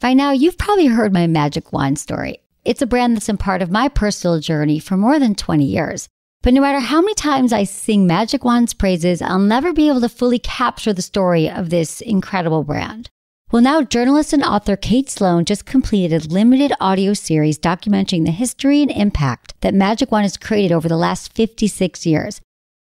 By now, you've probably heard my Magic Wand story. It's a brand that's been part of my personal journey for more than 20 years. But no matter how many times I sing Magic Wand's praises, I'll never be able to fully capture the story of this incredible brand. Well, now journalist and author Kate Sloan just completed a limited audio series documenting the history and impact that Magic Wand has created over the last 56 years.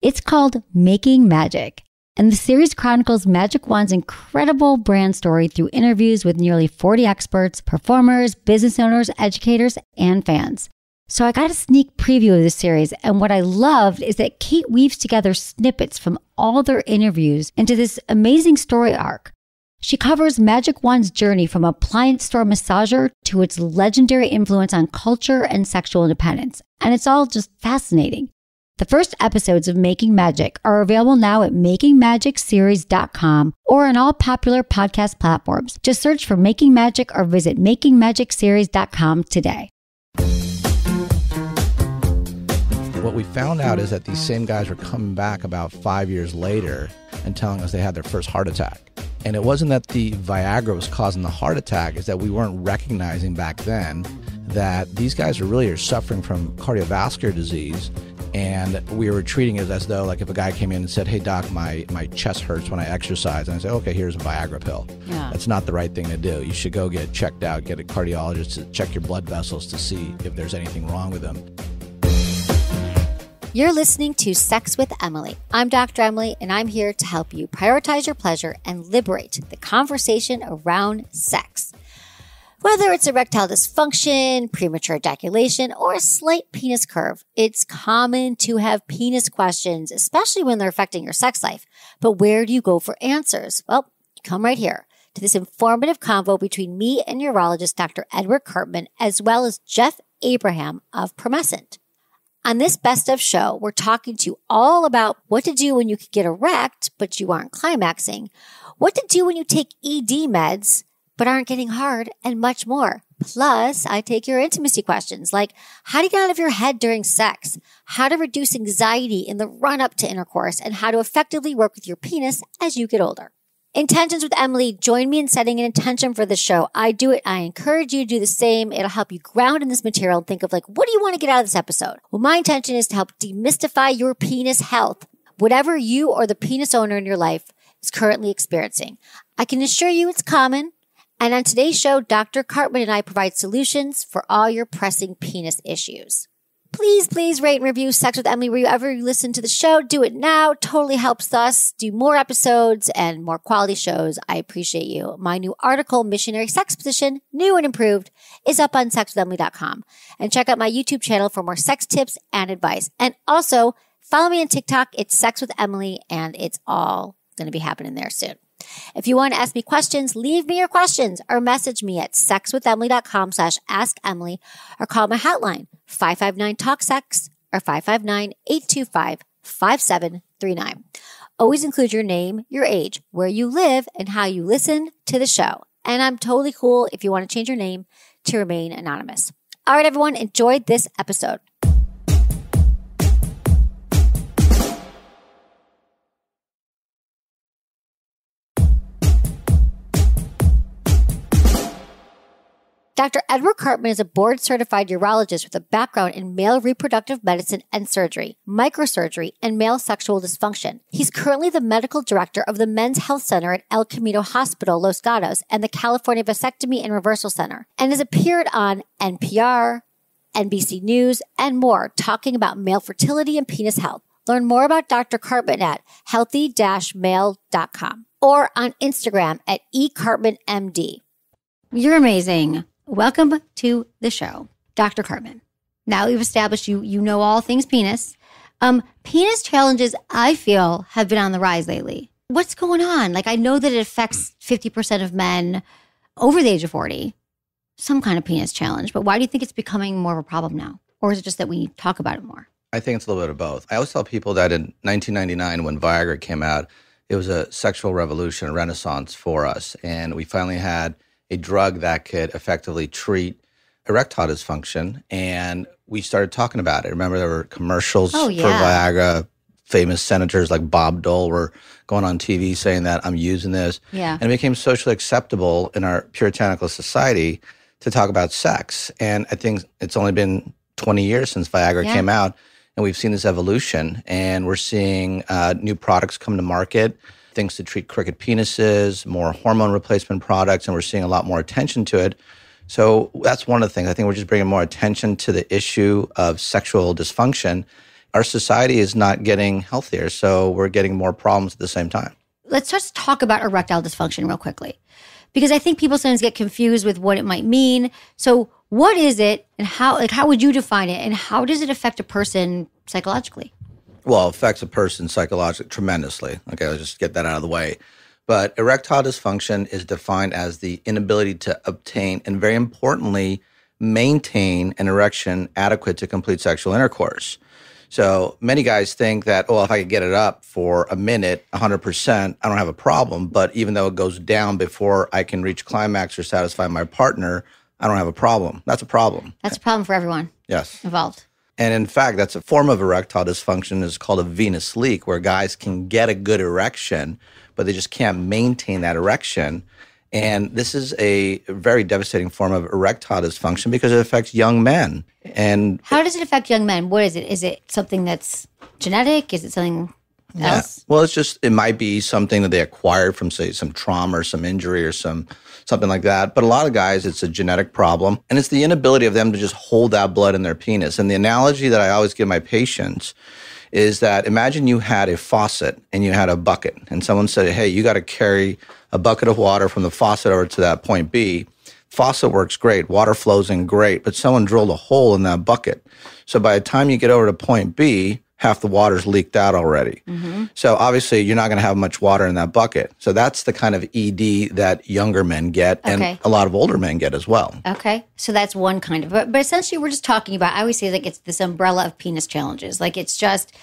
It's called Making Magic. And the series chronicles Magic Wand's incredible brand story through interviews with nearly 40 experts, performers, business owners, educators, and fans. So I got a sneak preview of the series, and what I loved is that Kate weaves together snippets from all their interviews into this amazing story arc. She covers Magic Wand's journey from appliance store massager to its legendary influence on culture and sexual independence, and it's all just fascinating. The first episodes of Making Magic are available now at makingmagicseries.com or on all popular podcast platforms. Just search for Making Magic or visit makingmagicseries.com today. What we found out is that these same guys were coming back about five years later and telling us they had their first heart attack. And it wasn't that the Viagra was causing the heart attack, is that we weren't recognizing back then that these guys are really are suffering from cardiovascular disease and we were treating it as though like if a guy came in and said hey doc my, my chest hurts when i exercise and i say okay here's a viagra pill Yeah. that's not the right thing to do you should go get checked out get a cardiologist to check your blood vessels to see if there's anything wrong with them You're listening to Sex with Emily. I'm Dr. Emily, and I'm here to help you prioritize your pleasure and liberate the conversation around sex. Whether it's erectile dysfunction, premature ejaculation, or a slight penis curve, it's common to have penis questions, especially when they're affecting your sex life. But where do you go for answers? Well, come right here to this informative convo between me and urologist Dr. Edward Karpman, as well as Jeff Abraham of Promescent. On this best of show, we're talking to you all about what to do when you could get erect, but you aren't climaxing, what to do when you take ED meds, but aren't getting hard, and much more. Plus, I take your intimacy questions like how to get out of your head during sex, how to reduce anxiety in the run up to intercourse, and how to effectively work with your penis as you get older. Intentions with Emily, join me in setting an intention for the show. I do it. I encourage you to do the same. It'll help you ground in this material and think of like, what do you want to get out of this episode? Well, my intention is to help demystify your penis health, whatever you or the penis owner in your life is currently experiencing. I can assure you it's common. And on today's show, Dr. Karpman and I provide solutions for all your pressing penis issues. Please, please rate and review Sex with Emily wherever you ever listen to the show. Do it now. Totally helps us do more episodes and more quality shows. I appreciate you. My new article, Missionary Sex Position, new and improved, is up on sexwithemily.com. And check out my YouTube channel for more sex tips and advice. And also follow me on TikTok. It's Sex with Emily and it's all going to be happening there soon. If you want to ask me questions, leave me your questions or message me at sexwithemily.com slash ask Emily or call my hotline 559 talk sex or 559 825 5739. Always include your name, your age, where you live, and how you listen to the show. And I'm totally cool if you want to change your name to remain anonymous. All right, everyone, enjoyed this episode. Dr. Edward Karpman is a board certified urologist with a background in male reproductive medicine and surgery, microsurgery, and male sexual dysfunction. He's currently the medical director of the Men's Health Center at El Camino Hospital, Los Gatos, and the California Vasectomy and Reversal Center, and has appeared on NPR, NBC News, and more talking about male fertility and penis health. Learn more about Dr. Karpman at healthy-male.com or on Instagram at ekarpmanmd. You're amazing. Welcome to the show, Dr. Karpman. Now we've established you you know all things penis. Um, penis challenges, I feel, have been on the rise lately. What's going on? Like I know that it affects 50% of men over the age of 40, some kind of penis challenge, but why do you think it's becoming more of a problem now? Or is it just that we talk about it more? I think it's a little bit of both. I always tell people that in 1999, when Viagra came out, it was a sexual revolution, a renaissance for us. And we finally had a drug that could effectively treat erectile dysfunction. And we started talking about it. Remember, there were commercials Oh, for yeah. Viagra famous senators like Bob Dole were going on TV saying that I'm using this. Yeah. And it became socially acceptable in our puritanical society to talk about sex. And I think it's only been 20 years since Viagra Yeah. came out, and we've seen this evolution. And we're seeing uh, new products come to market, things to treat crooked penises, more hormone replacement products, and we're seeing a lot more attention to it. So that's one of the things. I think we're just bringing more attention to the issue of sexual dysfunction. Our society is not getting healthier, so we're getting more problems at the same time. let's just talk about erectile dysfunction real quickly because i think people sometimes get confused with what it might mean so what is it and how like how would you define it and how does it affect a person psychologically well, affects a person psychologically tremendously. Okay, let's just get that out of the way. But erectile dysfunction is defined as the inability to obtain and, very importantly, maintain an erection adequate to complete sexual intercourse. So many guys think that, oh, if I could get it up for a minute, 100%, I don't have a problem. But even though it goes down before I can reach climax or satisfy my partner, I don't have a problem. That's a problem. that's a problem for everyone Yes. involved And in fact, that's a form of erectile dysfunction is called a venous leak, where guys can get a good erection, but they just can't maintain that erection. And this is a very devastating form of erectile dysfunction because it affects young men. And how does it affect young men? What is it? Is it something that's genetic? Is it something else? Well, it's just it might be something that they acquired from say some trauma or some injury or some something like that. But a lot of guys, it's a genetic problem, and it's the inability of them to just hold that blood in their penis. And the analogy that I always give my patients is that imagine you had a faucet and you had a bucket, and someone said, "Hey, you got to carry a bucket of water from the faucet over to that point B." Faucet works great, water flows in great, but someone drilled a hole in that bucket. So by the time you get over to point B, half the water's leaked out already. Mm-hmm. So obviously, you're not going to have much water in that bucket. So that's the kind of ED that younger men get, and Okay. a lot of older men get as well. Okay, so that's one kind of, but, but essentially we're just talking about. I always say like it's this umbrella of penis challenges. Like it's just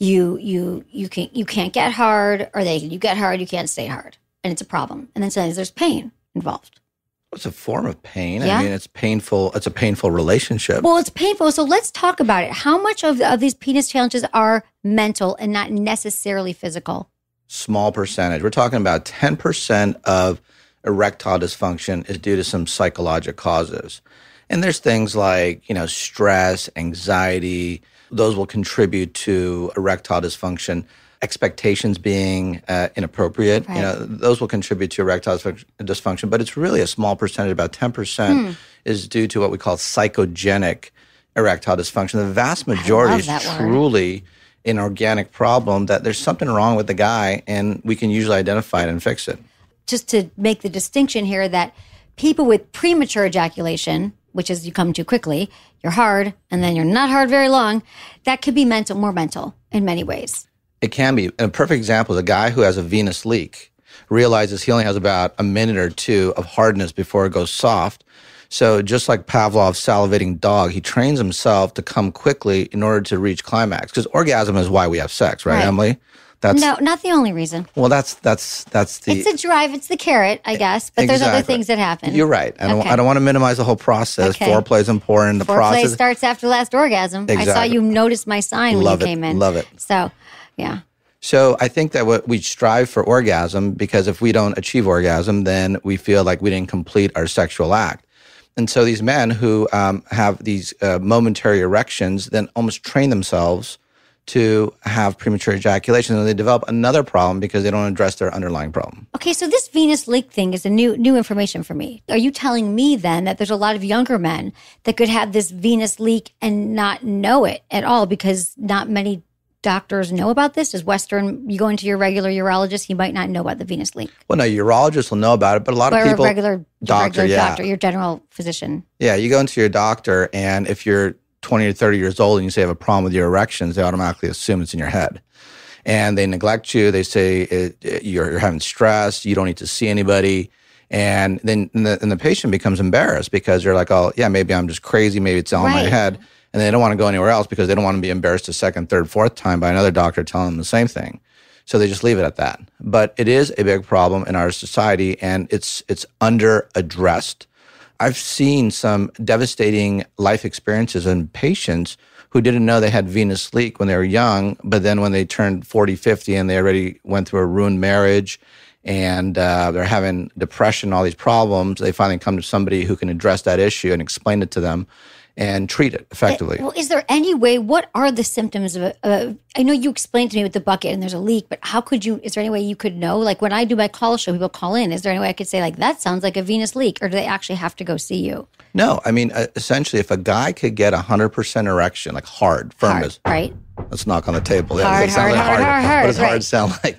you you you can't you can't get hard, or they you get hard, you can't stay hard, and it's a problem. And then sometimes there's pain involved. It's a form of pain. Yeah. I mean, it's painful. It's a painful relationship. Well, it's painful. So let's talk about it. How much of, of these penis challenges are mental and not necessarily physical? Small percentage. We're talking about 10% of erectile dysfunction is due to some psychological causes. And there's things like, you know, stress, anxiety, those will contribute to erectile dysfunction. Expectations being uh, inappropriate, Right. you know, those will contribute to erectile dysfunction. But it's really a small percentage, about 10% is due to what we call psychogenic erectile dysfunction. The vast majority is that word. truly an organic problem that there's something wrong with the guy and we can usually identify it and fix it. Just to make the distinction here that people with premature ejaculation, which is you come too quickly, you're hard, and then you're not hard very long, that could be mental, more mental in many ways. It can be. A perfect example is a guy who has a venous leak realizes he only has about a minute or two of hardness before it goes soft. So just like Pavlov's salivating dog, he trains himself to come quickly in order to reach climax. Because orgasm is why we have sex, right, Right. Emily? That's No, not the only reason. well, that's that's that's the It's the drive, it's the carrot, I guess, but there's other things that happen. You're right. I don't, Okay. I don't want to minimize the whole process. Okay. Foreplay is important. In the Foreplay process. starts after last orgasm. I saw you notice my sign when you it. came in. Love it. So, yeah. So I think that what we strive for orgasm because if we don't achieve orgasm, then we feel like we didn't complete our sexual act. And so these men who um, have these uh, momentary erections then almost train themselves to have premature ejaculation, and they develop another problem because they don't address their underlying problem. Okay, so this venous leak thing is a new new information for me. Are you telling me then that there's a lot of younger men that could have this venous leak and not know it at all because not many doctors know about this? As Western, you go into your regular urologist, he might not know about the venous leak. Well, no, urologists will know about it, but a lot Or of people, regular doctor, regular yeah. doctor, your general physician. Yeah, you go into your doctor, and if you're 20 or 30 years old and you say you have a problem with your erections, they automatically assume it's in your head. And they neglect you. They say it, it- you're, you're having stress. You don't need to see anybody. And then and the, and the patient becomes embarrassed because they're like, oh, yeah, maybe I'm just crazy. Maybe it's all in my head. And they don't want to go anywhere else because they don't want to be embarrassed a second, third, fourth time by another doctor telling them the same thing. So they just leave it at that. But it is a big problem in our society and it's it's under addressed. I've seen some devastating life experiences in patients who didn't know they had venous leak when they were young, but then when they turned 40, 50 and they already went through a ruined marriage and uh, they're having depression, all these problems, they finally come to somebody who can address that issue and explain it to them and treat it effectively. Well, is there any way? What are the symptoms of? A, of I know you explained to me with the bucket and there's a leak, but how could you? Is there any way you could know? Like when I do my call show, people call in. Is there any way I could say like that sounds like a venous leak, or do they actually have to go see you? No, I mean uh, essentially, if a guy could get a hundred percent erection, like hard, firm Hard, as right? let's knock on the table. Yeah, Hard, sound hard, like hard, hard, What hard, does hard right. sound like?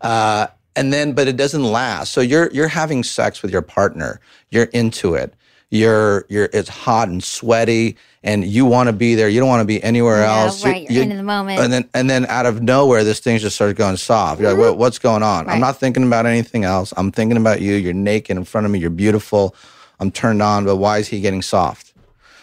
Uh, and then, but it doesn't last. So you're you're having sex with your partner. You're into it. You're you're it's hot and sweaty, and you want to be there. You don't want to be anywhere Yeah, else. Right. You're you- in the moment. And then and then out of nowhere, this thing just starts going soft. You're like, mm-hmm. what, what's going on? Right. I'm not thinking about anything else. I'm thinking about you. You're naked in front of me. You're beautiful. I'm turned on, but why is he getting soft?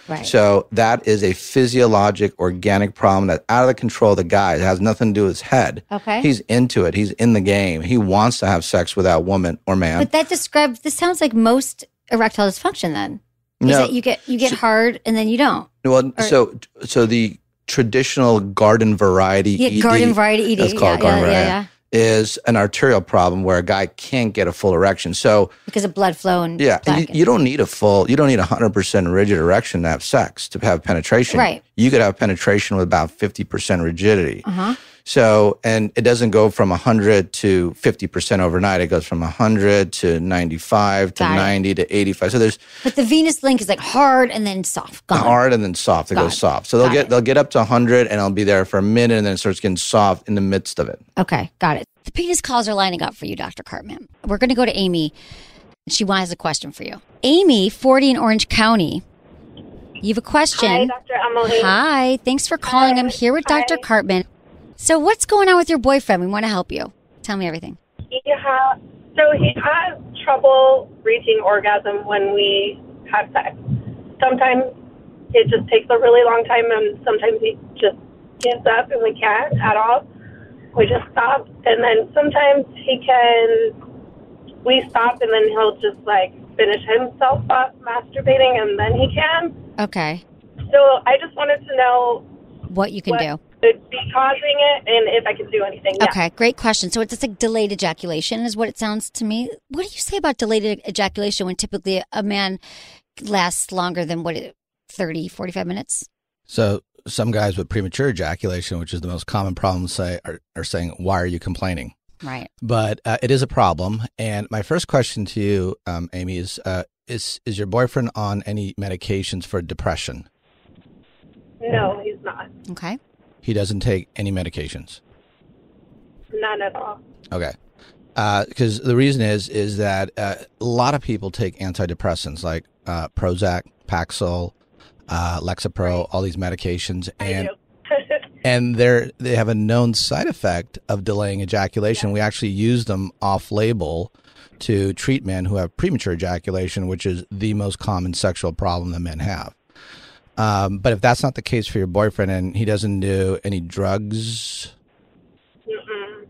Right. So that is a physiologic, organic problem that's out of the control of the guy. It has nothing to do with his head. Okay. He's into it. He's in the game. He wants to have sex with that woman or man. but that describes. This sounds like most erectile dysfunction. Then is no, you get you get hard and then you don't. well, so so the traditional garden variety Yeah, ED garden variety ED. That's called yeah, garden yeah, variety. yeah, yeah. is an arterial problem where a guy can't get a full erection. So Because of blood flow and yeah, and you, you don't need a full, you don't need a hundred percent rigid erection to have sex to have penetration. Right. You could have penetration with about fifty percent rigidity. Uh-huh. So, and it doesn't go from 100 to 50% overnight. It goes from 100 to 95 to 90 to 85. So there's But the venous link is like hard and then soft. Gone. hard and then soft. It Got goes it. soft. So they'll Got get it. they'll get up to 100 and it'll be there for a minute and then it starts getting soft in the midst of it. Okay, got it. The penis calls are lining up for you, Dr. Karpman. We're going to go to Amy. She has a question for you. Amy, 40 in Orange County. You have a question. Hi, Dr. Emily. Hi, thanks for calling. I'm here with Dr. Hi. Karpman. So, what's going on with your boyfriend? We want to help you. Tell me everything. Yeah. So he has trouble reaching orgasm when we have sex. Sometimes it just takes a really long time, and sometimes he just gives up and we can't at all. We just stop, and then sometimes he can. We stop, and then he'll just like finish himself up masturbating, and then he can. Okay, So I just wanted to know what you can what do. Could be causing it, and if I can do anything. Yeah. Okay, great question. So, it's just like delayed ejaculation, is what it sounds to me. What do you say about delayed ejaculation when typically a man lasts longer than what, it- 30, 45 minutes? So some guys with premature ejaculation, which is the most common problem, say are, are saying, "Why are you complaining?" Right. But uh, it is a problem. And my first question to you, um, Amy, is: uh, is is your boyfriend on any medications for depression? No, he's not. Okay. He doesn't take any medications. None at all. Okay. Because the reason is is that uh, a lot of people take antidepressants like uh, Prozac, Paxil, uh, Lexapro, all these medications, and and they're they have a known side effect of delaying ejaculation. We actually use them off label to treat men who have premature ejaculation, which is the most common sexual problem that men have. Um, but if that's not the case for your boyfriend and he doesn't do any drugs,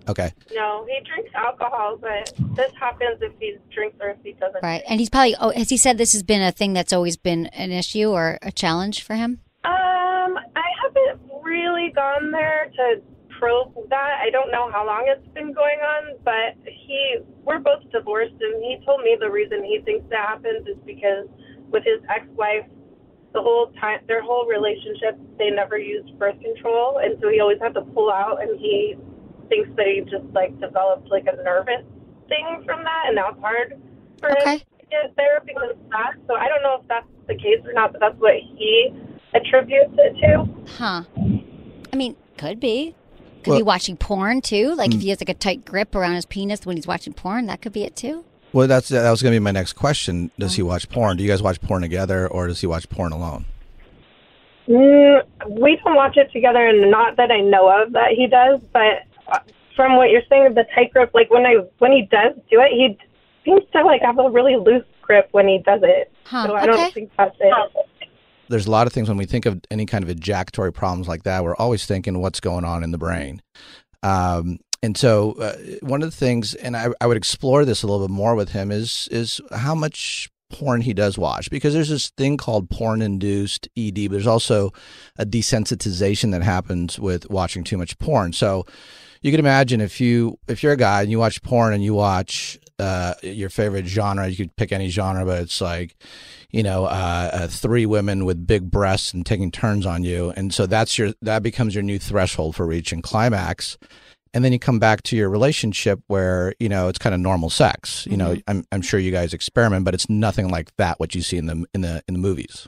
okay, No, he drinks alcohol, but this happens if he drinks or if he doesn't. Right. And he's probably, oh, has he said this has been a thing that's always been an issue or a challenge for him? Um, I haven't really gone there to probe that. I don't know how long it's been going on, but he, we're both divorced, and he told me the reason he thinks that happens is because with his ex-wife, the whole time, their whole relationship, they never used birth control, and so he always had to pull out, and he thinks that he just like developed like a nervous thing from that, and now it's hard for Okay. him to get there because of that. So I don't know if that's the case or not, but that's what he attributes it to. Huh. I mean, could be. Could be watching porn too. Like if hmm. he has like a tight grip around his penis when he's watching porn, that could be it too. Well, that's that was going to be my next question. Does he watch porn? Do you guys watch porn together, or does he watch porn alone? Mm, we don't watch it together, and not that I know of that he does. But uh, from what you're saying, of the tight grip, like when I when he does do it, he seems to like have a really loose grip when he does it. Huh, So I okay. don't think that's it. There's a lot of things when we think of any kind of ejaculatory problems like that. We're always thinking what's going on in the brain. Um, and so, uh, one of the things, and I, I would explore this a little bit more with him, is is how much porn he does watch because there's this thing called porn induced ED, but there's also a desensitization that happens with watching too much porn. So you can imagine if you if you're a guy and you watch porn and you watch uh, your favorite genre, you could pick any genre, but it's like you know uh, uh, three women with big breasts and taking turns on you, and so that's your that becomes your new threshold for reaching climax and then you come back to your relationship where you know it's kind of normal sex you know mm-hmm. I'm, I'm sure you guys experiment but it's nothing like that what you see in the in the in the movies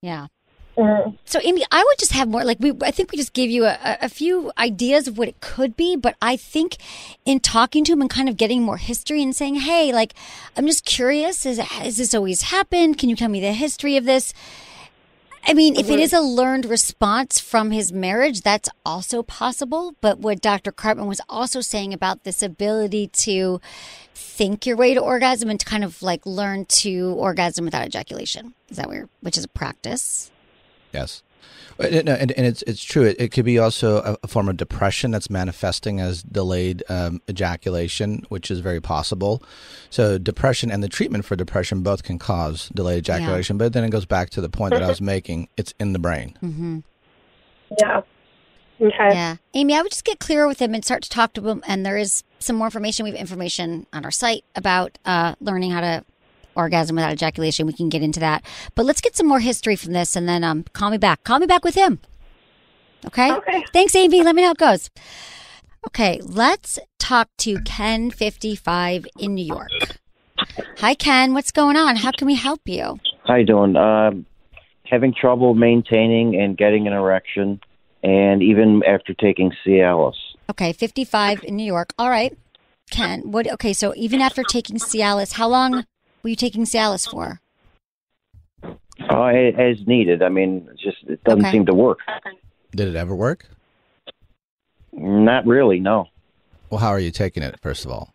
yeah mm-hmm. so amy i would just have more like we i think we just gave you a, a few ideas of what it could be but i think in talking to him and kind of getting more history and saying hey like i'm just curious is, has this always happened can you tell me the history of this I mean, if it is a learned response from his marriage, that's also possible. But what Dr. Karpman was also saying about this ability to think your way to orgasm and to kind of like learn to orgasm without ejaculation. Is that weird? Which is a practice. Yes. And, and, and, it's it's true. It, it could be also a, a, form of depression that's manifesting as delayed um, ejaculation, which is very possible. So depression and the treatment for depression both can cause delayed ejaculation. Yeah. But then it goes back to the point that I was making. It's in the brain. Mm-hmm. Yeah. Okay. Yeah. Amy, I would just get clearer with him and start to talk to him. And there is some more information. We have information on our site about uh, learning how to orgasm without ejaculation. We can get into that. But let's get some more history from this and then um, call me back. Call me back with him. Okay? Okay. Thanks, Amy. Let me know how it goes. Okay, let's talk to Ken55 in New York. Hi, Ken. What's going on? How can we help you? How you doing? Um, having trouble maintaining and getting an erection, and even after taking Cialis. Okay, 55 in New York. All right. Ken, what? Okay, so even after taking Cialis, how long were you taking Cialis for? Oh, as needed. I mean, it just it doesn't okay. seem to work. Did it ever work? Not really. No. Well, how are you taking it? First of all,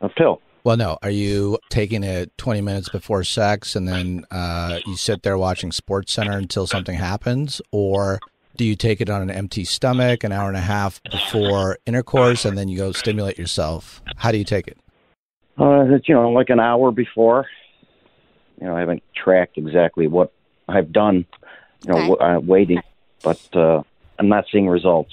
a pill. Well, no. Are you taking it 20 minutes before sex and then uh, you sit there watching Sports Center until something happens, or do you take it on an empty stomach an hour and a half before intercourse and then you go stimulate yourself? How do you take it? Uh, you know, like an hour before. You know, I haven't tracked exactly what I've done. You know, okay. uh, waiting, but uh, I'm not seeing results.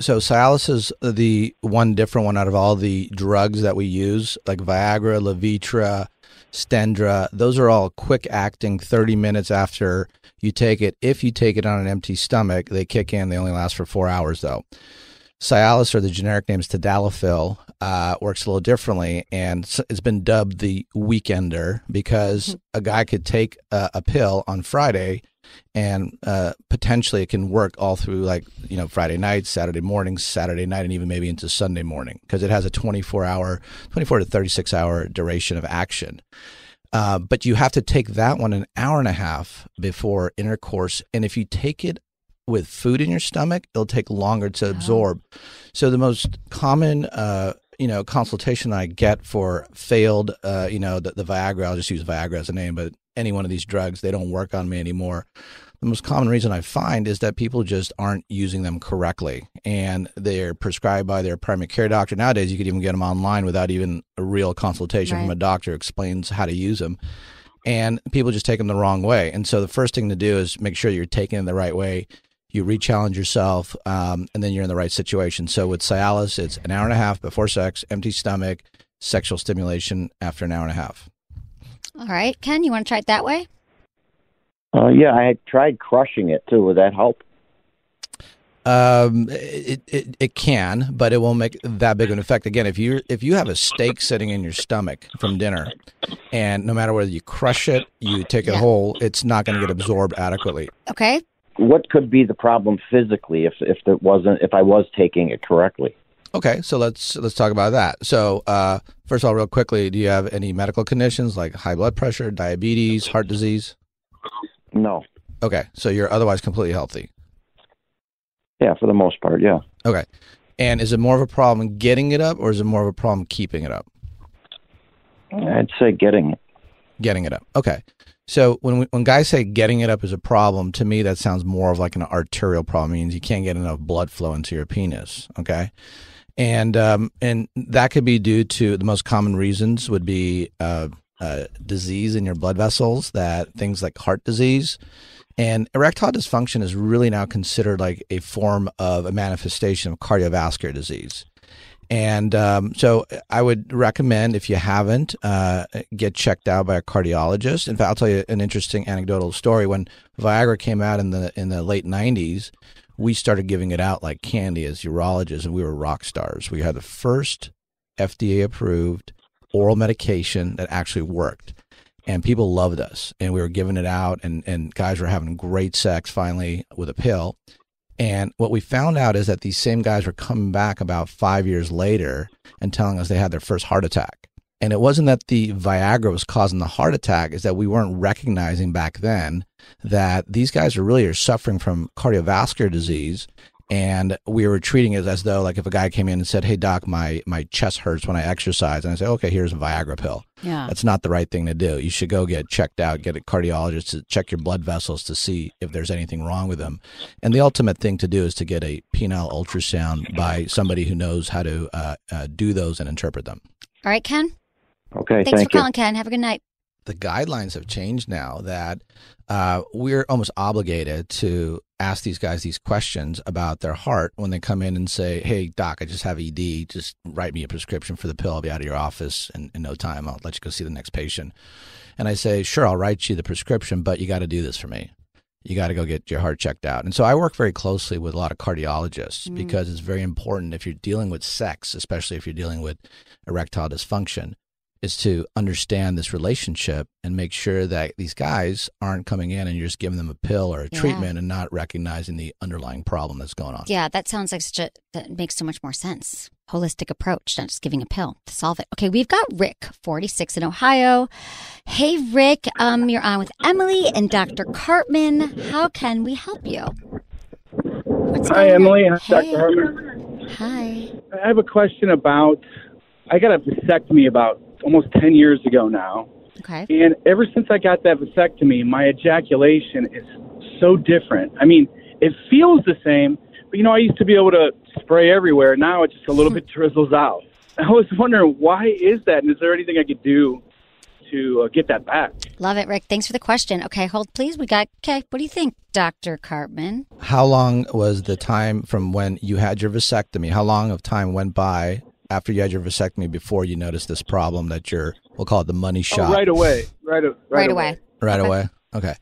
So Cialis is the one different one out of all the drugs that we use, like Viagra, Levitra, Stendra. Those are all quick acting, 30 minutes after you take it. If you take it on an empty stomach, they kick in. They only last for four hours, though. Cialis, or the generic name is Tadalafil, uh, works a little differently, and it's been dubbed the weekender because hmm. a guy could take a, a pill on Friday, and uh, potentially it can work all through like you know Friday night, Saturday morning, Saturday night, and even maybe into Sunday morning because it has a 24 hour, 24 to 36 hour duration of action. Uh, but you have to take that one an hour and a half before intercourse, and if you take it with food in your stomach, it'll take longer to absorb. So the most common, uh, you know, consultation I get for failed, uh, you know, the, the Viagra, I'll just use Viagra as a name, but any one of these drugs, they don't work on me anymore. The most common reason I find is that people just aren't using them correctly and they're prescribed by their primary care doctor. Nowadays, you could even get them online without even a real consultation right. from a doctor explains how to use them. And people just take them the wrong way. And so the first thing to do is make sure you're taking them the right way you re-challenge yourself, um, and then you're in the right situation. So with Cialis, it's an hour and a half before sex, empty stomach, sexual stimulation after an hour and a half. All right, Ken, you want to try it that way? Uh, yeah, I had tried crushing it too. Would that help? Um, it, it it can, but it won't make that big of an effect. Again, if you if you have a steak sitting in your stomach from dinner, and no matter whether you crush it, you take it yeah. whole, it's not going to get absorbed adequately. Okay, what could be the problem physically if if it wasn't if I was taking it correctly? Okay, so let's let's talk about that. So, uh, first of all, real quickly, do you have any medical conditions like high blood pressure, diabetes, heart disease? No. Okay, so you're otherwise completely healthy. Yeah, for the most part, yeah. Okay, and is it more of a problem getting it up, or is it more of a problem keeping it up? I'd say getting it. Getting it up. Okay. So when we, when guys say getting it up is a problem, to me that sounds more of like an arterial problem. It means you can't get enough blood flow into your penis. Okay, and um, and that could be due to the most common reasons would be uh, uh, disease in your blood vessels, that things like heart disease. And erectile dysfunction is really now considered like a form of a manifestation of cardiovascular disease. And um, so I would recommend, if you haven't, uh, get checked out by a cardiologist. In fact, I'll tell you an interesting anecdotal story. When Viagra came out in the in the late '90s, we started giving it out like candy as urologists, and we were rock stars. We had the first FDA approved oral medication that actually worked. And people loved us, and we were giving it out, and, and guys were having great sex finally with a pill. And what we found out is that these same guys were coming back about five years later and telling us they had their first heart attack. And it wasn't that the Viagra was causing the heart attack, is that we weren't recognizing back then that these guys are really are suffering from cardiovascular disease and we were treating it as though like if a guy came in and said hey doc my my chest hurts when i exercise and i say okay here's a viagra pill. Yeah. That's not the right thing to do. You should go get checked out get a cardiologist to check your blood vessels to see if there's anything wrong with them. And the ultimate thing to do is to get a penile ultrasound by somebody who knows how to uh, uh, do those and interpret them. All right ken? Okay thanks thank for you. calling ken. Have a good night. The guidelines have changed now that uh, we're almost obligated to ask these guys these questions about their heart when they come in and say, Hey, doc, I just have ED. Just write me a prescription for the pill. I'll be out of your office in, in no time. I'll let you go see the next patient. And I say, Sure, I'll write you the prescription, but you got to do this for me. You got to go get your heart checked out. And so I work very closely with a lot of cardiologists mm. because it's very important if you're dealing with sex, especially if you're dealing with erectile dysfunction is to understand this relationship and make sure that these guys aren't coming in and you're just giving them a pill or a yeah. treatment and not recognizing the underlying problem that's going on. Yeah, that sounds like such a that makes so much more sense. Holistic approach, not just giving a pill to solve it. Okay, we've got Rick, 46 in Ohio. Hey Rick, um you're on with Emily and Dr. Karpman. How can we help you? What's Hi Emily, hey. Dr. Karpman. Hi. I have a question about I got a vasectomy about almost 10 years ago now. Okay. And ever since I got that vasectomy, my ejaculation is so different. I mean, it feels the same, but you know, I used to be able to spray everywhere. Now it just a little bit drizzles out. I was wondering why is that, and is there anything I could do to uh, get that back? Love it, Rick. Thanks for the question. Okay, hold please. We got okay. What do you think, Doctor Karpman? How long was the time from when you had your vasectomy? How long of time went by after you had your vasectomy before you noticed this problem that you're we'll call it the money oh, shot? oh, right away. Right, right, right away. away. Right okay. away? Okay.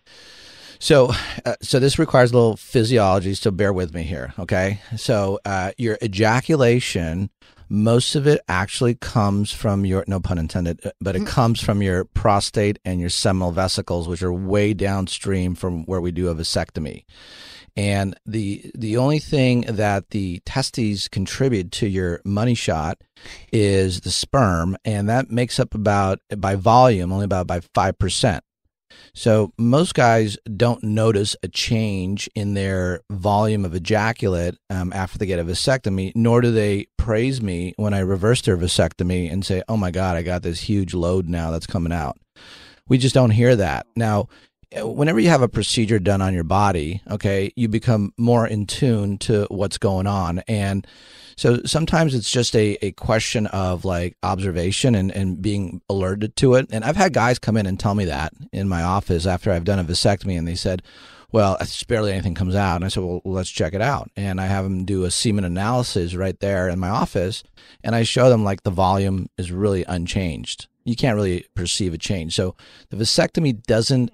So uh, so this requires a little physiology so bear with me here okay? So uh, your ejaculation most of it actually comes from your no pun intended uh, but it mm-hmm. comes from your prostate and your seminal vesicles which are way downstream from where we do a vasectomy and the the only thing that the testes contribute to your money shot is the sperm, and that makes up about by volume only about by five percent. So most guys don't notice a change in their volume of ejaculate um, after they get a vasectomy, nor do they praise me when I reverse their vasectomy and say, "Oh my God, I got this huge load now that's coming out." We just don't hear that now whenever you have a procedure done on your body, okay, you become more in tune to what's going on. And so sometimes it's just a, a question of like observation and, and being alerted to it. And I've had guys come in and tell me that in my office after I've done a vasectomy and they said, well, it's barely anything comes out. And I said, well, let's check it out. And I have them do a semen analysis right there in my office. And I show them like the volume is really unchanged. You can't really perceive a change. So the vasectomy doesn't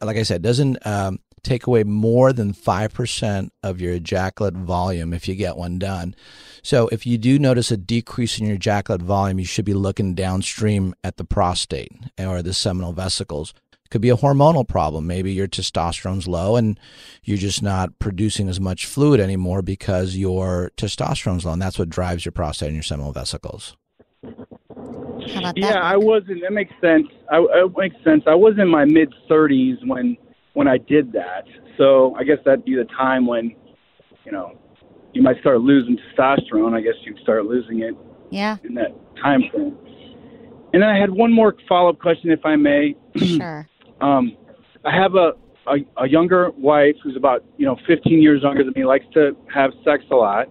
like I said, doesn't um, take away more than 5% of your ejaculate volume if you get one done. So if you do notice a decrease in your ejaculate volume, you should be looking downstream at the prostate or the seminal vesicles. Could be a hormonal problem. Maybe your testosterone's low and you're just not producing as much fluid anymore because your testosterone's low, and that's what drives your prostate and your seminal vesicles. How about yeah, that? I wasn't. That makes sense. I, it makes sense. I was in my mid 30s when when I did that. So I guess that'd be the time when, you know, you might start losing testosterone. I guess you'd start losing it. Yeah. In that time frame. And then I had one more follow up question, if I may. Sure. um, I have a, a a younger wife who's about you know 15 years younger than me. Likes to have sex a lot,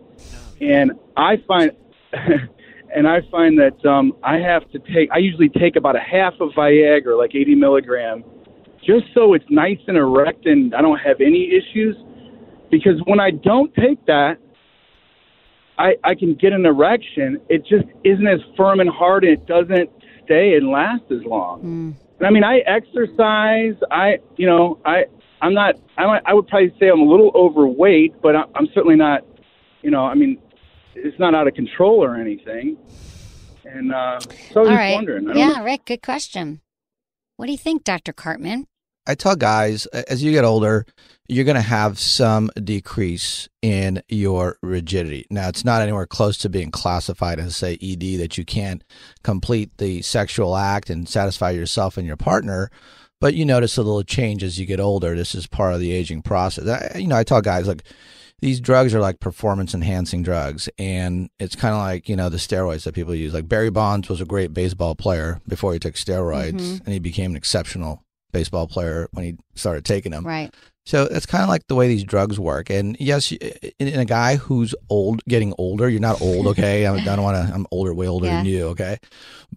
and I find and I find that um, I have to take. I usually take about a half of Viagra, like 80 milligram, just so it's nice and erect and I don't have any issues. Because when I don't take that, I I can get an erection. It just isn't as firm and hard, and it doesn't stay and last as long. Mm. And I mean, I exercise. I you know I I'm not. I I would probably say I'm a little overweight, but I'm certainly not. You know, I mean, it's not out of control or anything. And uh, so I was All right. wondering. yeah, know. Rick, good question. What do you think, Dr. Karpman? I tell guys as you get older, you're going to have some decrease in your rigidity. Now, it's not anywhere close to being classified as, say, ED that you can't complete the sexual act and satisfy yourself and your partner. But you notice a little change as you get older. This is part of the aging process. I, you know, I tell guys, like, these drugs are like performance enhancing drugs and it's kind of like you know the steroids that people use. Like barry bonds was a great baseball player before he took steroids mm-hmm. and he became an exceptional baseball player when he started taking them right. So it's kind of like the way these drugs work and yes in, a guy who's old getting older you're not old okay? I don't want to i'm older way older yeah. than you okay?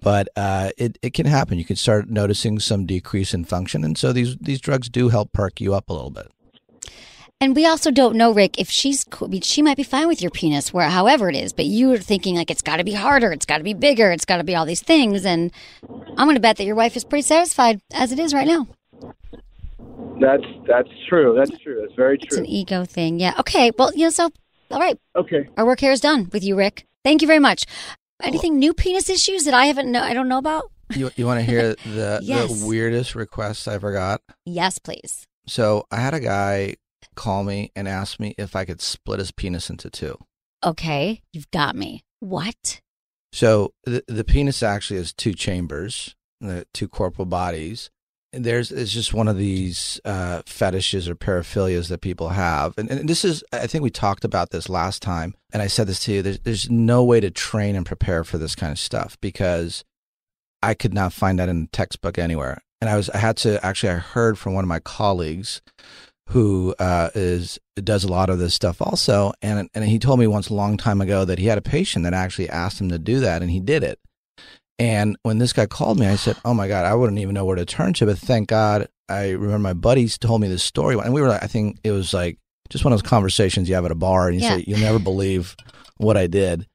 But uh, it, it can happen. You can start noticing some decrease in function and so these these drugs do help perk you up a little bit and we also don't know, Rick, if she's, I mean, she might be fine with your penis, where however it is, but you are thinking like it's got to be harder, it's got to be bigger, it's got to be all these things. And I'm going to bet that your wife is pretty satisfied as it is right now. That's that's true. That's true. That's very true. It's an ego thing. Yeah. Okay. Well, you know, so all right. Okay. Our work here is done with you, Rick. Thank you very much. Anything new penis issues that I haven't know I don't know about? You you want to hear the yes. the weirdest requests I ever got? Yes, please. So I had a guy call me and ask me if I could split his penis into two. Okay, you've got me. What? So the, the penis actually has two chambers, the two corporal bodies. And there's it's just one of these uh, fetishes or paraphilias that people have, and, and, this is I think we talked about this last time, and I said this to you. There's there's no way to train and prepare for this kind of stuff because I could not find that in the textbook anywhere, and I was I had to actually I heard from one of my colleagues who uh, is does a lot of this stuff also, and and he told me once a long time ago that he had a patient that actually asked him to do that, and he did it. And when this guy called me, I said, "Oh my God, I wouldn't even know where to turn to." But thank God, I remember my buddies told me this story, and we were like, I think it was like just one of those conversations you have at a bar, and you yeah. say, "You'll never believe what I did,"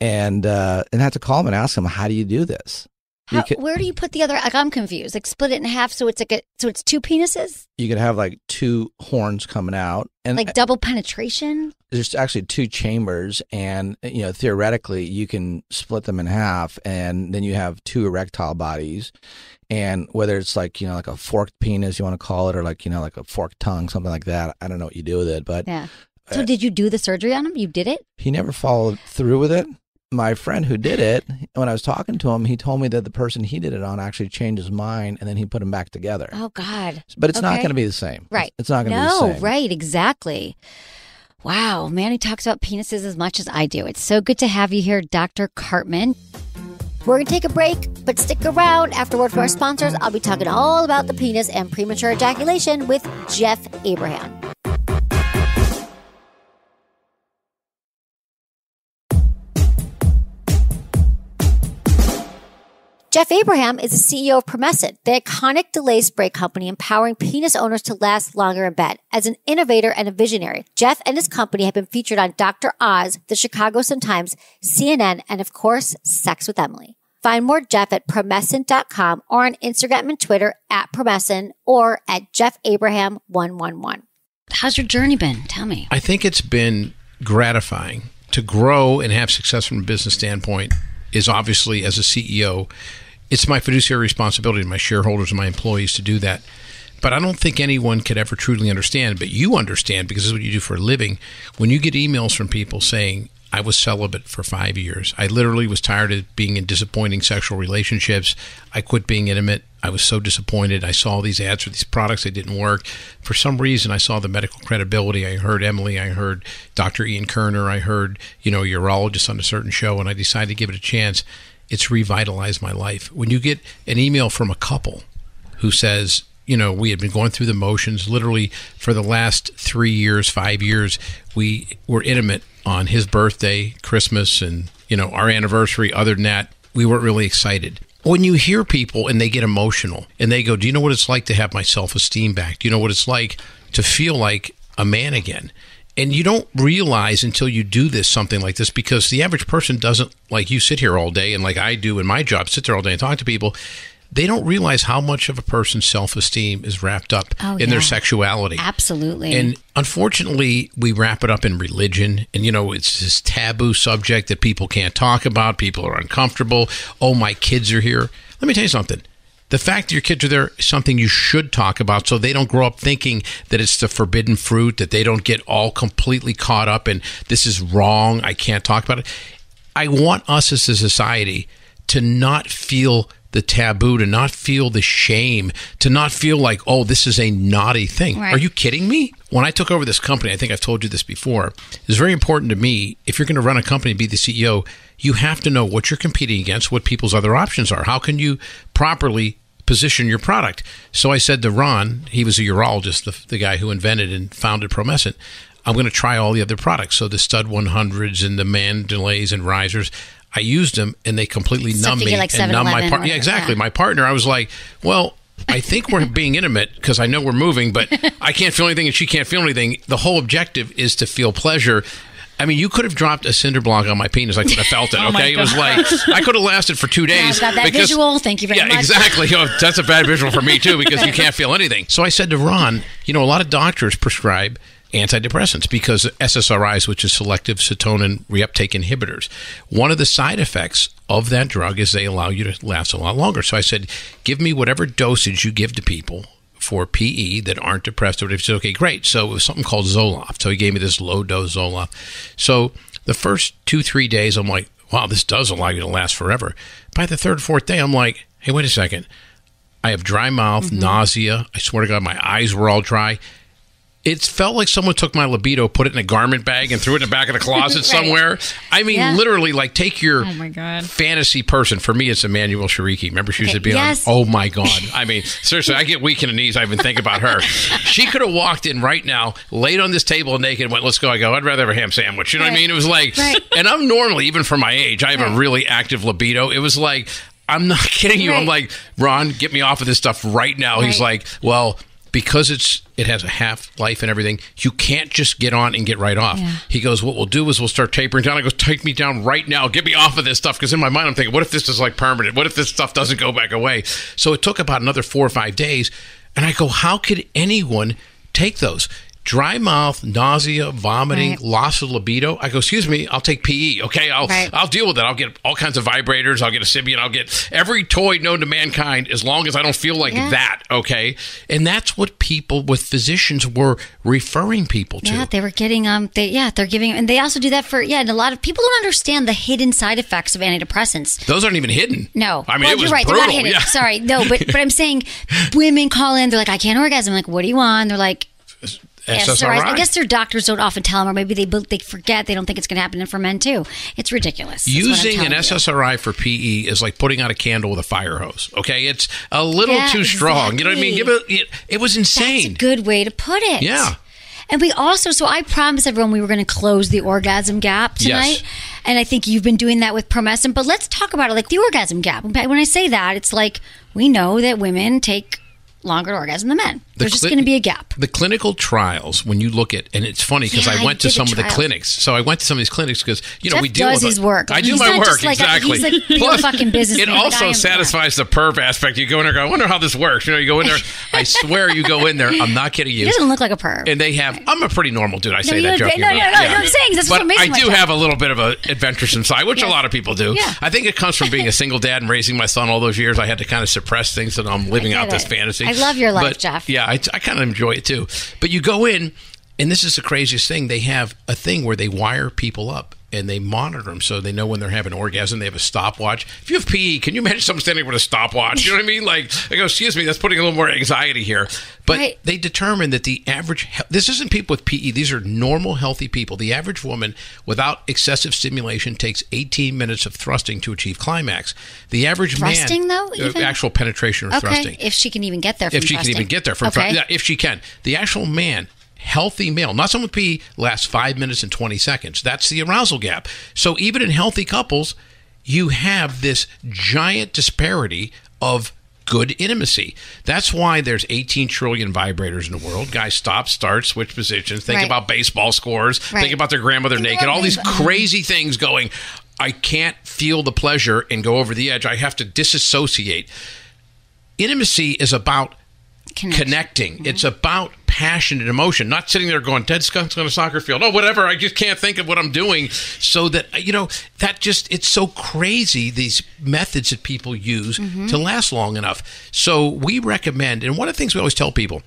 and uh, and I had to call him and ask him, "How do you do this?" How, can, where do you put the other? Like, I'm confused. Like split it in half, so it's like a, so it's two penises. You could have like two horns coming out, and like double penetration. There's actually two chambers, and you know theoretically you can split them in half, and then you have two erectile bodies. And whether it's like you know like a forked penis, you want to call it, or like you know like a forked tongue, something like that. I don't know what you do with it, but yeah. So uh, did you do the surgery on him? You did it? He never followed through with it my friend who did it, when I was talking to him, he told me that the person he did it on actually changed his mind and then he put them back together. Oh God! But it's okay. not going to be the same. Right? It's, it's not going to no, be the same. right? Exactly. Wow, man, Manny talks about penises as much as I do. It's so good to have you here, Dr. Karpman. We're going to take a break, but stick around. Afterward, for our sponsors, I'll be talking all about the penis and premature ejaculation with Jeff Abraham. Jeff Abraham is the CEO of Promescent, the iconic delay spray company empowering penis owners to last longer in bed. As an innovator and a visionary, Jeff and his company have been featured on Dr. Oz, the Chicago Sun-Times, CNN, and of course, Sex with Emily. Find more Jeff at promescent.com or on Instagram and Twitter at promescent or at Jeff Abraham 111. How's your journey been? Tell me. I think it's been gratifying to grow and have success from a business standpoint is obviously as a CEO it's my fiduciary responsibility to my shareholders and my employees to do that. But I don't think anyone could ever truly understand, but you understand because this is what you do for a living. When you get emails from people saying, I was celibate for five years. I literally was tired of being in disappointing sexual relationships. I quit being intimate. I was so disappointed. I saw these ads for these products that didn't work. For some reason, I saw the medical credibility. I heard Emily. I heard Dr. Ian Kerner. I heard, you know, urologist on a certain show, and I decided to give it a chance it's revitalized my life. When you get an email from a couple who says, you know, we had been going through the motions literally for the last three years, five years. We were intimate on his birthday, Christmas, and you know, our anniversary. Other than that, we weren't really excited. When you hear people and they get emotional and they go, Do you know what it's like to have my self esteem back? Do you know what it's like to feel like a man again? And you don't realize until you do this something like this because the average person doesn't like you sit here all day and like I do in my job, sit there all day and talk to people they don't realize how much of a person's self esteem is wrapped up Oh, in yeah. their sexuality. Absolutely. And unfortunately, we wrap it up in religion. And, you know, it's this taboo subject that people can't talk about. People are uncomfortable. Oh, my kids are here. Let me tell you something. The fact that your kids are there is something you should talk about so they don't grow up thinking that it's the forbidden fruit, that they don't get all completely caught up in this is wrong. I can't talk about it. I want us as a society to not feel the taboo, to not feel the shame, to not feel like, oh, this is a naughty thing. Right. Are you kidding me? When I took over this company, I think I've told you this before, it's very important to me if you're going to run a company and be the CEO, you have to know what you're competing against, what people's other options are. How can you properly position your product? So I said to Ron, he was a urologist, the, the guy who invented and founded Promescent. I'm going to try all the other products. So the Stud 100s and the Mandelays and risers. I used them and they completely Stuff numbed me like, and numbed my partner. Yeah, exactly. yeah. My partner, I was like, well, I think we're being intimate because I know we're moving, but I can't feel anything and she can't feel anything. The whole objective is to feel pleasure. I mean, you could have dropped a cinder block on my penis. I could have felt it. Oh okay, it was like I could have lasted for two days. I've got that because- visual. Thank you very yeah, much. exactly. Oh, that's a bad visual for me too because you can't feel anything. So I said to Ron, you know, a lot of doctors prescribe antidepressants because SSRIs, which is selective serotonin reuptake inhibitors, one of the side effects of that drug is they allow you to last a lot longer. So I said, give me whatever dosage you give to people for PE that aren't depressed or whatever. He said, okay, great. So it was something called Zoloft. So he gave me this low dose Zoloft. So the first two, three days, I'm like, wow, this does allow you to last forever. By the third, fourth day, I'm like, hey, wait a second. I have dry mouth, mm-hmm. nausea. I swear to God, my eyes were all dry. It felt like someone took my libido, put it in a garment bag, and threw it in the back of the closet somewhere. I mean, Yeah. literally, like take your Oh, my God. fantasy person. For me, it's Emmanuelle Chriqui. Remember, she used to be yes. on. Oh my God! I mean, seriously, I get weak in the knees. I even think about her. She could have walked in right now, laid on this table naked, and went, "Let's go." I go, "I'd rather have a ham sandwich." You know what I mean? It was like, Right. and I'm normally even for my age, I have a really active libido. It was like. I'm not kidding you. I'm like, Ron, get me off of this stuff right now. He's like, well, because it's it has a half life and everything, you can't just get on and get right off. Yeah. He goes, what we'll do is we'll start tapering down. I go, take me down right now. Get me off of this stuff. Because in my mind, I'm thinking, what if this is like permanent? What if this stuff doesn't go back away? So it took about another four or five days. And I go, how could anyone take those? Dry mouth, nausea, vomiting, Right. loss of libido. I go, excuse me, I'll take PE. Okay, I'll Right. I'll deal with it. I'll get all kinds of vibrators. I'll get a Sybian. I'll get every toy known to mankind as long as I don't feel like Yeah. that. Okay, and that's what people with physicians were referring people to. Yeah, they were getting um. They yeah, they're giving, and they also do that for yeah. And a lot of people don't understand the hidden side effects of antidepressants. Those aren't even hidden. No, I mean well, it you're right. brutal. They're not hidden. Yeah. Sorry, no, but but I'm saying, women call in. They're like, I can't orgasm. I'm like, what do you want? They're like. SSRI. I guess their doctors don't often tell them, or maybe they they forget. They don't think it's going to happen for men too. It's ridiculous. Using an telling you. SSRI for PE is like putting out a candle with a fire hose. Okay, it's a little Yeah, too strong. You know what I mean? Give it. It, it was That's a insane. good way to put it. Yeah. And we also, so I promised everyone we were going to close the orgasm gap tonight. Yes. And I think you've been doing that with Promescent. But let's talk about it like the orgasm gap. When I say that, it's like we know that women take longer to orgasm than men. There's just going to be a gap. The clinical trials, when you look at, and it's funny because Yeah, I I went to did the some of the clinics. So I went to some of these clinics because you know Jeff we deal does with his work. I do He's my work like a- exactly. he's like real fucking business. It also satisfies the perv aspect. You go in there, go, I wonder how this works. You know, you go in there. I swear, you go in there. I'm not kidding you. He doesn't look like a perv. and they have. I'm a pretty normal dude. I say that look- joking. no, no, about- no, no, I'm saying that's but what makes I do have a little bit of a adventuresome side, which a lot of people do. I think it comes from being a single dad and raising my son all those years. I had to kind of suppress things, and I'm living out this fantasy. I love your life, But, Jeff. Yeah, I, I kind of enjoy it too. But you go in, and this is the craziest thing. They have a thing where they wire people up. And they monitor them so they know when they're having orgasm. They have a stopwatch. If you have PE, can you imagine someone standing with a stopwatch? You know what I mean? Like, I go, excuse me, that's putting a little more anxiety here. But Right. they determine that the average this isn't people with PE these are normal healthy people the average woman without excessive stimulation takes 18 minutes of thrusting to achieve climax the average Thrusting, man though, uh, actual penetration or okay. thrusting If she can even get there from if she thrusting. can even get there from okay. yeah, if she can the actual man healthy male, not someone with pee, lasts five minutes and 20 seconds. That's the arousal gap. So even in healthy couples, you have this giant disparity of good intimacy. That's why there's 18 trillion vibrators in the world. Guys stop, start, switch positions, think Right. about baseball scores, Right. think about their grandmother naked, all these crazy things going. I can't feel the pleasure and go over the edge. I have to disassociate. Intimacy is about Connection. connecting. Mm-hmm. It's about passion and emotion, not sitting there going dead skunks on a soccer field. Oh, whatever. I just can't think of what I'm doing. So that uh, you know that just it's so crazy these methods that people use mm-hmm. to last long enough. So we recommend, and one of the things we always tell people,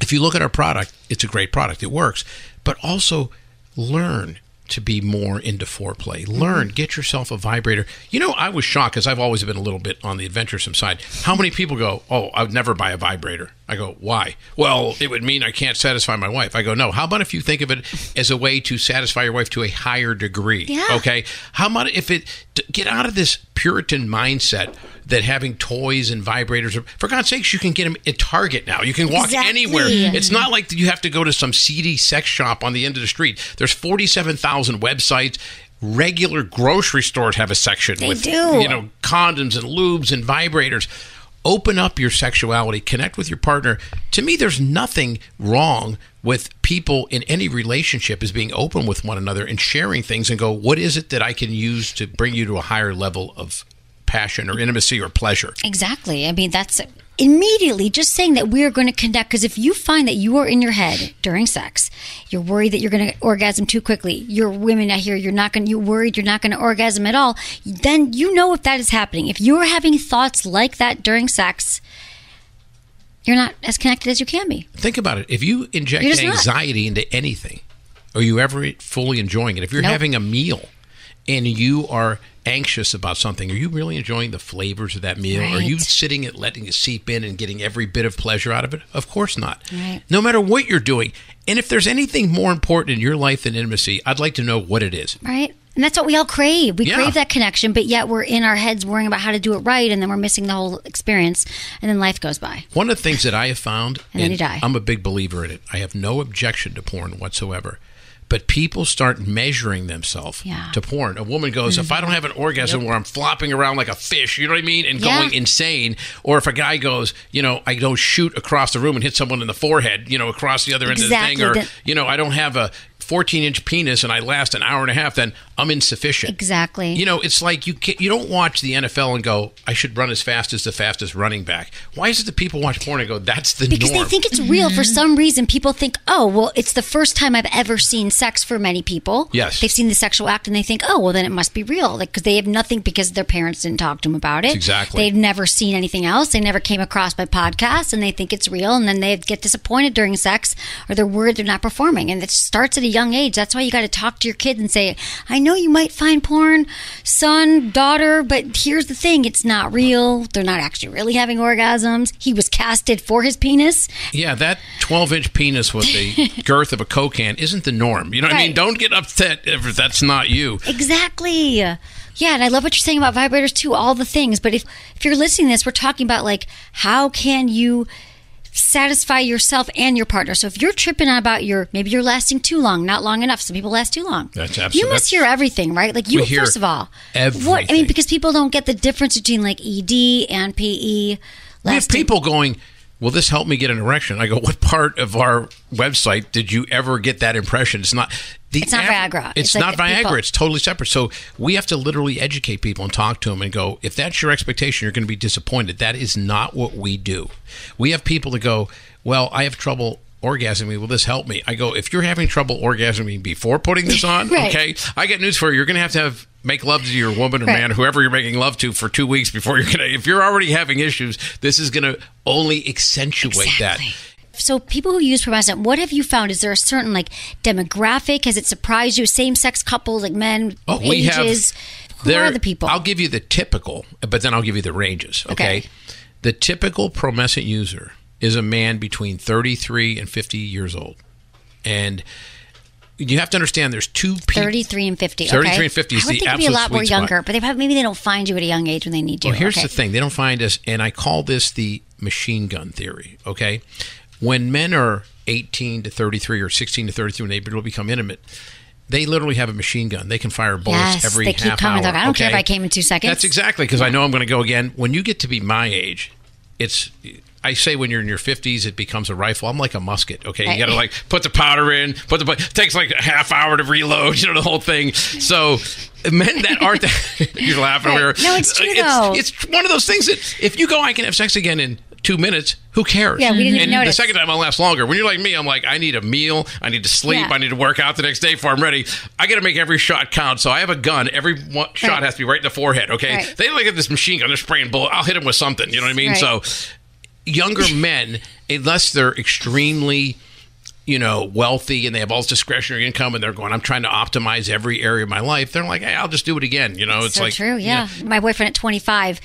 if you look at our product, it's a great product. It works, but also learn to be more into foreplay. Mm-hmm. Learn, get yourself a vibrator. You know, I was shocked because I've always been a little bit on the adventuresome side. How many people go, "Oh, I would never buy a vibrator." I go, "Why?" Well, it would mean I can't satisfy my wife. I go, "No. How about if you think of it as a way to satisfy your wife to a higher degree?" Yeah. Okay. How about if it get out of this Puritan mindset that having toys and vibrators are, for God's sakes, you can get them at Target now. You can walk Exactly. anywhere. It's not like you have to go to some seedy sex shop on the end of the street. There's 47,000 websites. Regular grocery stores have a section They with do. you know condoms and lubes and vibrators. Open up your sexuality, connect with your partner. To me, there's nothing wrong with people in any relationship is being open with one another and sharing things and go, what is it that I can use to bring you to a higher level of passion or intimacy or pleasure? Exactly. I mean, that's immediately just saying that we are going to connect. Because if you find that you are in your head during sex, you're worried that you're going to orgasm too quickly. You're women out here. You're not going. You're worried you're not going to orgasm at all. Then you know if that is happening. If you're having thoughts like that during sex, you're not as connected as you can be. Think about it. If you inject You're not. anxiety into anything, are you ever fully enjoying it? If you're Nope. having a meal and you are anxious about something, are you really enjoying the flavors of that meal? Are you sitting it, letting it seep in and getting every bit of pleasure out of it? Of course not. Right. No matter what you're doing. And if there's anything more important in your life than intimacy, I'd like to know what it is. Right. And that's what we all crave. We Yeah. crave that connection, but yet we're in our heads worrying about how to do it right, and then we're missing the whole experience, and then life goes by. One of the things that I have found, And then you die. I'm a big believer in it. I have no objection to porn whatsoever. But people start measuring themselves Yeah. Mm-hmm. to porn. A woman goes, if I don't have an orgasm where I'm flopping around like a fish, you know what I mean, and Yeah. going insane, or if a guy goes, you know, I don't shoot across the room and hit someone in the forehead, you know, across the other end of the thing, or you know, I don't have a 14 inch penis and I last an hour and a half, then I'm insufficient. Exactly. You know, it's like you can, you don't watch the NFL and go, I should run as fast as the fastest running back. Why is it that people watch porn and go, that's the because norm? they think it's real for mm-hmm. some reason people think oh well it's the first time i've ever seen sex for many people Yes. they've seen the sexual act and they think oh well then it must be real like because they have nothing because their parents didn't talk to them about it Exactly. they've never seen anything else they never came across my podcast and they think it's real and then they get disappointed during sex or they're worried they're not performing and it starts at a young age that's why you got to talk to your kids and say i know you might find porn son daughter but here's the thing it's not real they're not actually really having orgasms he was casted for his penis yeah, that 12 inch penis with the girth of a Coke can isn't the norm. You know what I mean? Don't get upset if that's not you. Exactly. Yeah, and I love what you're saying about vibrators too, all the things. But if if you're listening to this, we're talking about like how can you satisfy yourself and your partner. So if you're tripping out about your maybe you're lasting too long, not long enough. Some people last too long. That's absolutely. You must hear everything, right? Like you first of all. What I mean, because people don't get the difference between like ED and PE. We have people going, Will this help me get an erection? I go, What part of our website did you ever get that impression? It's not. The It's not Viagra. It's, It's like not Viagra. people- It's totally separate. So we have to literally educate people and talk to them and go, if that's your expectation, you're going to be disappointed. That is not what we do. We have people that go, well, I have trouble orgasming. Will this help me? I go, if you're having trouble orgasming before putting this on, Right. okay, I got news for you. You're going to have to have make love to your woman or Right. man, whoever you're making love to for two weeks before you're going to, if you're already having issues, this is going to only accentuate that. So people who use promescent, what have you found? Is there a certain like demographic? Has it surprised you? Same sex couples, like men, Oh, we ages. have. Who there- are the people? I'll give you the typical, but then I'll give you the ranges. Okay. Okay. The typical promescent user is a man between 33 and 50 years old, and you have to understand there's two people. 33 and 50. 33 okay? and 50 is I would the think it'd be a lot more sweet spot. younger, but they probably, maybe they don't find you at a young age when they need you. Well, here's okay. the thing: they don't find us, and I call this the machine gun theory. Okay, when men are 18 to 33 or 16 to 33 when they will become intimate, they literally have a machine gun. They can fire bullets Yes, every they keep half coming. hour. I don't care if? I came in two seconds. That's exactly because I know I'm going to go again. When you get to be my age, it's. I say when you're in your 50s, it becomes a rifle. I'm like a musket. Okay, you got to like put the powder in, put the. It takes like a half hour to reload. You know the whole thing. So men that aren't that you're laughing over. No, it's true, though. It's, it's one of those things that if you go, I can have sex again in two minutes. Who cares? Yeah, we didn't and notice. the second time I'll last longer. When you're like me, I'm like, I need a meal, I need to sleep, Yeah. I need to work out the next day before I'm ready. I got to make every shot count. So I have a gun. Every one shot Right. has to be right in the forehead. Okay, Right. they look at this machine gun. They're spraying bullet. I'll hit them with something. You know what I mean? Right. So younger men, unless they're extremely you know, wealthy and they have all this discretionary income and they're going, I'm trying to optimize every area of my life. They're like, hey, I'll just do it again. You know, it's so like true. Yeah. My boyfriend at 25,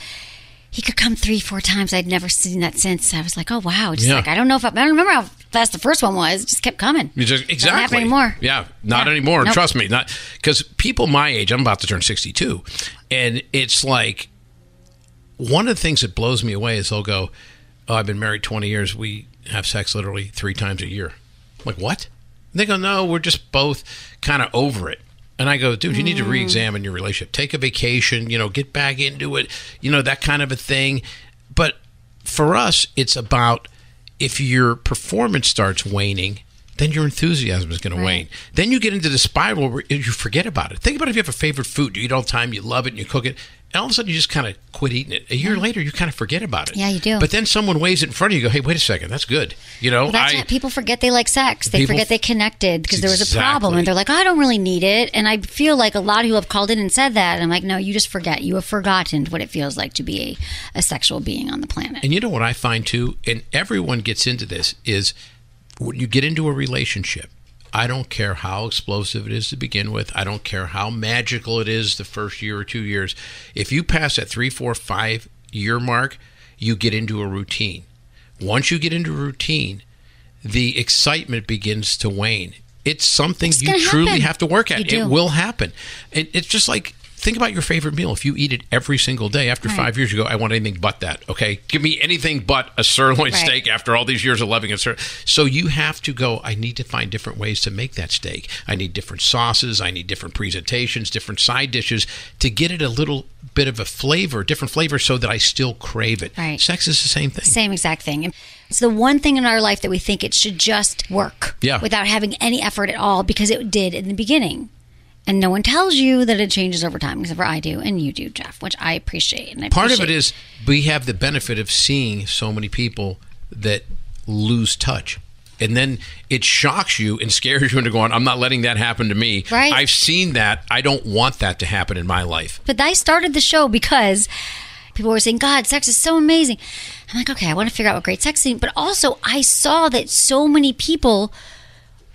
he could come three, four times. I'd never seen that since. I was like, oh wow. Just Yeah. like I don't know if I, I don't remember how fast the first one was. It just kept coming. You just, exactly. anymore. Yeah, not Yeah. anymore. Nope. Trust me, not because people my age. I'm about to turn 62, and it's like one of the things that blows me away is they'll go, "Oh, I've been married 20 years. We have sex literally three times a year." I'm like, what? And they go, "No, we're just both kind of over it." And I go, dude, you need to mm. re-examine your relationship. Take a vacation, you know, get back into it, you know, that kind of a thing. But for us, it's about if your performance starts waning, then your enthusiasm is going to wane. Then you get into the spiral where you forget about it. Think about if you have a favorite food, you eat all the time, you love it, and you cook it, and all of a sudden you just kind of quit eating it. A year later, you kind of forget about it. Yeah, you do. But then someone waves it in front of you, you go, hey, wait a second, that's good. You know, Well, that's I. People forget they like sex. They People- forget they connected because there was a problem, and they're like, "I don't really need it." And I feel like a lot of you have called in and said that. And I'm like, "No, you just forget. You have forgotten what it feels like to be a, a sexual being on the planet." And you know what I find too, and everyone gets into this, is when you get into a relationship, I don't care how explosive it is to begin with. I don't care how magical it is the first year or two years. If you pass that three, four, five year mark, you get into a routine. Once you get into a routine, the excitement begins to wane. It's something It's you truly happen. have to work at. It will happen. And it's just like think about your favorite meal. If you eat it every single day, after Right. five years, you go, I want anything but that. Okay, give me anything but a sirloin Right. steak. After all these years of loving it, sir. So you have to go. I need to find different ways to make that steak. I need different sauces. I need different presentations, different side dishes to get it a little bit of a flavor, different flavor, so that I still crave it. Right. Sex is the same thing. Same exact thing. It's the one thing in our life that we think it should just work Yeah. without having any effort at all because it did in the beginning. And no one tells you that it changes over time, except for I do and you do, Jeff, which I appreciate. And I Part of it is we have the benefit of seeing so many people that lose touch. And then it shocks you and scares you into going, I'm not letting that happen to me. Right. I've seen that. I don't want that to happen in my life. But I started the show because people were saying, God, sex is so amazing. I'm like, okay, I want to figure out what great sex is. But also, I saw that so many people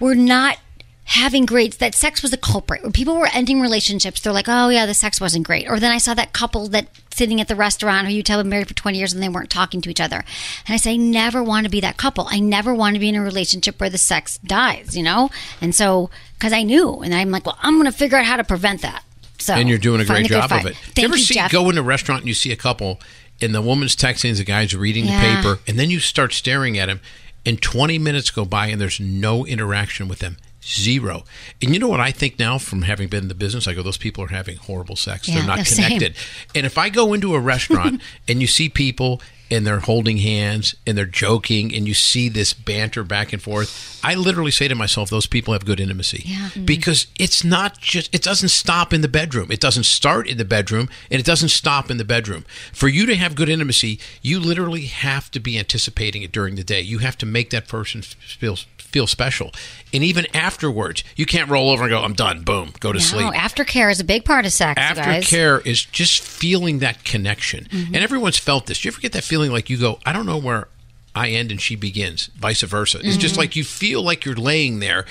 were not having great, that sex was a culprit. When people were ending relationships, they're like, oh, yeah, the sex wasn't great. Or then I saw that couple that sitting at the restaurant who you tell them married for 20 years and they weren't talking to each other. And I say, I never want to be that couple. I never want to be in a relationship where the sex dies, you know? And so, because I knew, and I'm like, well, I'm going to figure out how to prevent that. So, and you're doing a great job of it. Thank you ever you, see Jeff. go in a restaurant and you see a couple and the woman's texting the guy's reading Yeah. the paper and then you start staring at him and 20 minutes go by and there's no interaction with them. Zero. And you know what I think now from having been in the business? I go, those people are having horrible sex. Yeah, They're not the same. connected. And if I go into a restaurant and you see people and they're holding hands and they're joking and you see this banter back and forth, I literally say to myself, those people have good intimacy. Yeah. Mm-hmm. Because it's not just, it doesn't stop in the bedroom. It doesn't start in the bedroom and it doesn't stop in the bedroom. For you to have good intimacy, you literally have to be anticipating it during the day. You have to make that person feel feel special. And even afterwards, you can't roll over and go, I'm done, boom, go to sleep No, aftercare is a big part of sex, you guys. aftercare is just feeling that connection. Mm-hmm. And everyone's felt this. Do you ever get that feeling like you go, I don't know where I end and she begins, vice versa? It's Mm-hmm. just like you feel like you're laying there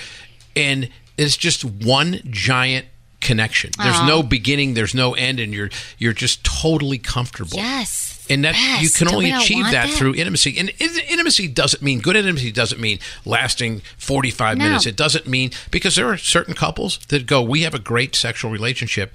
and it's just one giant connection. There's Aw. no oh. beginning, there's no end, and you're you're just totally comfortable. Yes. And that you can Don't only achieve that, that? through intimacy. And intimacy doesn't mean good intimacy doesn't mean lasting 45 No. minutes. It doesn't mean because there are certain couples that go, we have a great sexual relationship,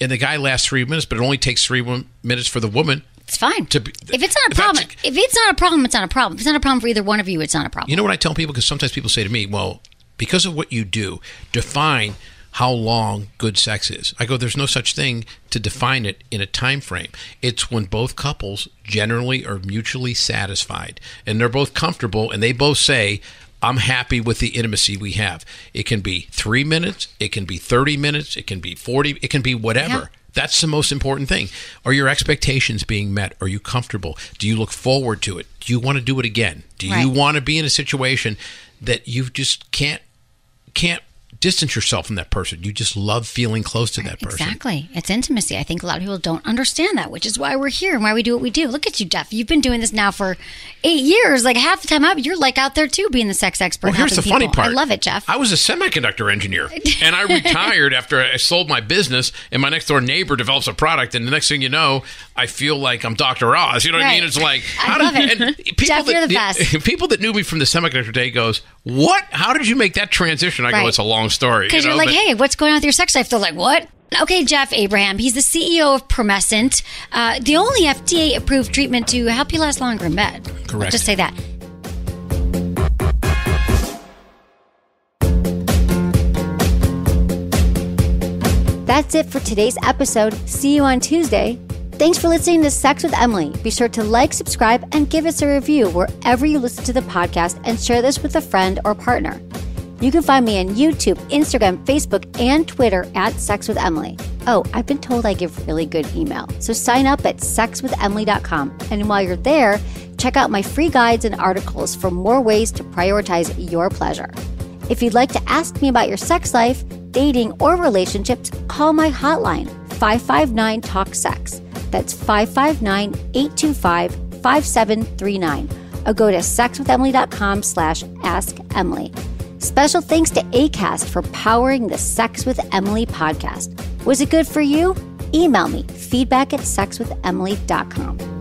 and the guy lasts three minutes, but it only takes three minutes for the woman. It's fine. To be- if it's not a problem, if it's not a problem, it's not a problem. If it's not a problem for either one of you, it's not a problem. You know what I tell people? Because sometimes people say to me, well, because of what you do, define how long good sex is. I go, there's no such thing to define it in a time frame. It's when both couples generally are mutually satisfied and they're both comfortable and they both say, I'm happy with the intimacy we have. It can be three minutes, it can be 30 minutes, it can be 40, it can be whatever. Yeah. That's the most important thing. Are your expectations being met? Are you comfortable? Do you look forward to it? Do you want to do it again? Do you Right. want to be in a situation that you just can't can't distance yourself from that person? You just love feeling close to that person. Exactly. It's intimacy. I think a lot of people don't understand that, which is why we're here and why we do what we do. Look at you, Jeff. You've been doing this now for eight years. Like half the time out, you're like out there too, being the sex expert. Well, here's the helping funny part. I love it, Jeff. I was a semiconductor engineer, and I retired after I sold my business. And my next door neighbor develops a product, and the next thing you know, I feel like I'm Dr. Oz. You know what I mean? It's like I did- love it. And people Jeff, that, you're the best. People that knew me from the semiconductor day goes, "What? How did you make that transition?" I go, "It's a long story." Because you you know, are like, but- hey, what's going on with your sex life? They're like, what? Okay, Jeff Abraham. He's the CEO of Promescent, uh, the only FDA approved treatment to help you last longer in bed. I'll Correct. just say that. That's it for today's episode. See you on Tuesday. Thanks for listening to Sex with Emily. Be sure to like, subscribe, and give us a review wherever you listen to the podcast and share this with a friend or partner. You can find me on YouTube, Instagram, Facebook, and Twitter at Sex with Emily. Oh, I've been told I give really good email. So sign up at sexwithemily.com. And while you're there, check out my free guides and articles for more ways to prioritize your pleasure. If you'd like to ask me about your sex life, dating, or relationships, call my hotline 559 Talk Sex. That's 559 825 5739. Or go to sexwithemily.com slash ask Emily. Special thanks to ACAST for powering the Sex with Emily podcast. Was it good for you? Email me feedback at sexwithemily.com.